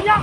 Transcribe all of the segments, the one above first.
nhá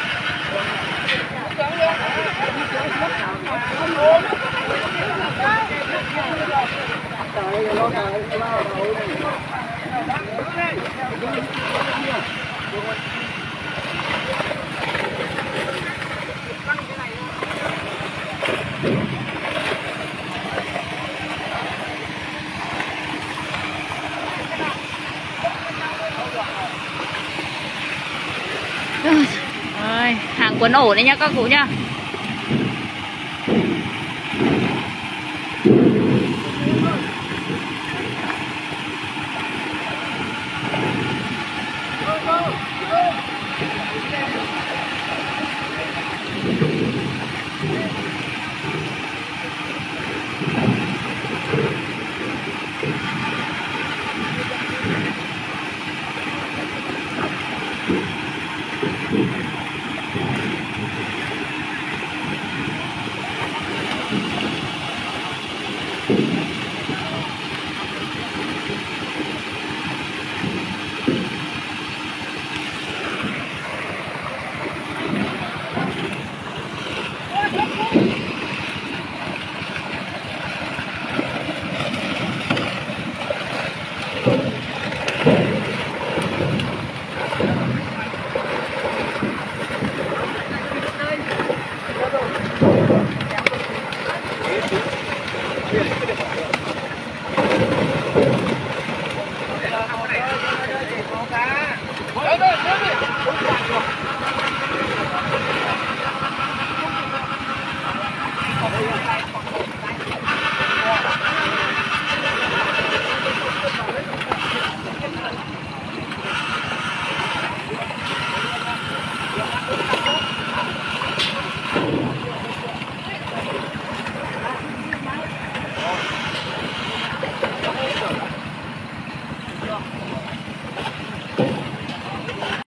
hàng quấn ổ đấy nhá các cụ nhá.